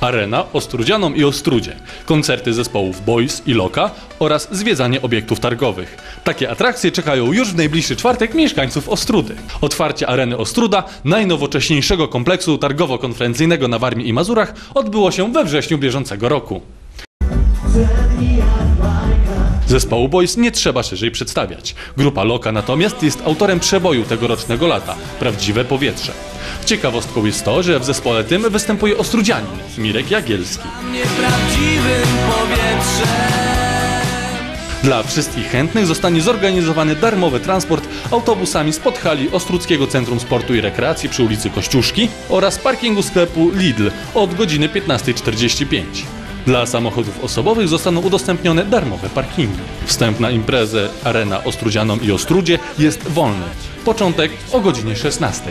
Arena, Ostrudzianom i Ostrudzie, koncerty zespołów Boys i Loka oraz zwiedzanie obiektów targowych. Takie atrakcje czekają już w najbliższy czwartek mieszkańców Ostrudy. Otwarcie Areny Ostruda, najnowocześniejszego kompleksu targowo-konferencyjnego na Warmii i Mazurach, odbyło się we wrześniu bieżącego roku. Zespołu Boys nie trzeba szerzej przedstawiać. Grupa Loka natomiast jest autorem przeboju tegorocznego lata Prawdziwe Powietrze. Ciekawostką jest to, że w zespole tym występuje ostrudzianin Mirek Jagielski. Dla wszystkich chętnych zostanie zorganizowany darmowy transport autobusami spod hali Ostruckiego Centrum Sportu i Rekreacji przy ulicy Kościuszki oraz parkingu sklepu Lidl od godziny 15.45. Dla samochodów osobowych zostaną udostępnione darmowe parkingi. Wstęp na imprezę Arena Ostrudzianom i Ostrudzie jest wolny. Początek o godzinie 16.